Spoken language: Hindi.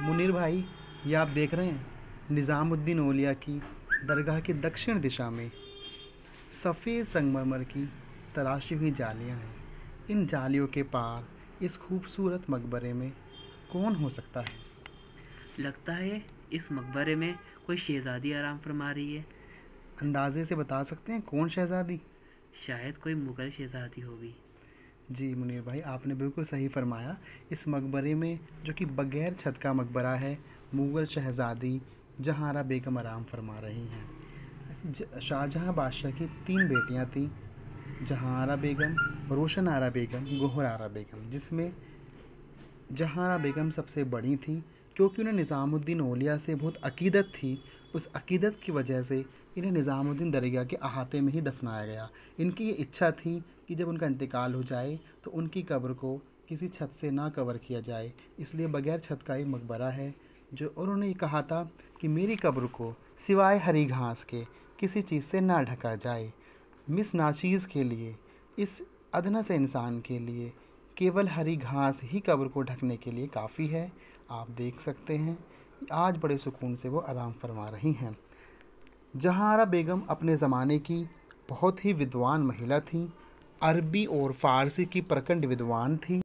मुनीर भाई ये आप देख रहे हैं निज़ामुद्दीन ओलिया की दरगाह की दक्षिण दिशा में सफ़ेद संगमरमर की तराशी हुई जालियाँ हैं। इन जालियों के पार इस खूबसूरत मकबरे में कौन हो सकता है? लगता है इस मकबरे में कोई शहज़ादी आराम फरमा रही है। अंदाजे से बता सकते हैं कौन शहज़ादी? शायद कोई मुग़ल शहज़ादी होगी। जी मुनीर भाई, आपने बिल्कुल सही फरमाया। इस मकबरे में, जो कि बगैर छत का मकबरा है, मुग़ल शहज़ादी जहारा बेगम आराम फरमा रही हैं। शाहजहाँ बादशाह की तीन बेटियाँ थीं, जहारा बेगम, रोशन आरा बेगम, गोहर आरा बेगम, जिसमें जहारा बेगम सबसे बड़ी थी। क्योंकि उन्हें निज़ामुद्दीन ओलिया से बहुत अकीदत थी, उस अकीदत की वजह से इन्हें निज़ामुद्दीन दरगाह के अहाते में ही दफनाया गया। इनकी ये इच्छा थी कि जब उनका इंतकाल हो जाए तो उनकी कब्र को किसी छत से ना कवर किया जाए। इसलिए बगैर छत का एक मकबरा है, जो और उन्होंने कहा था कि मेरी कब्र को सिवाय हरी घास के किसी चीज़ से ना ढका जाए। मिस नाचीज़ के लिए, इस अदना से इंसान के लिए केवल हरी घास ही कब्र को ढकने के लिए काफ़ी है। आप देख सकते हैं, आज बड़े सुकून से वो आराम फरमा रही हैं। जहारा बेगम अपने ज़माने की बहुत ही विद्वान महिला थी। अरबी और फ़ारसी की प्रखंड विद्वान थी।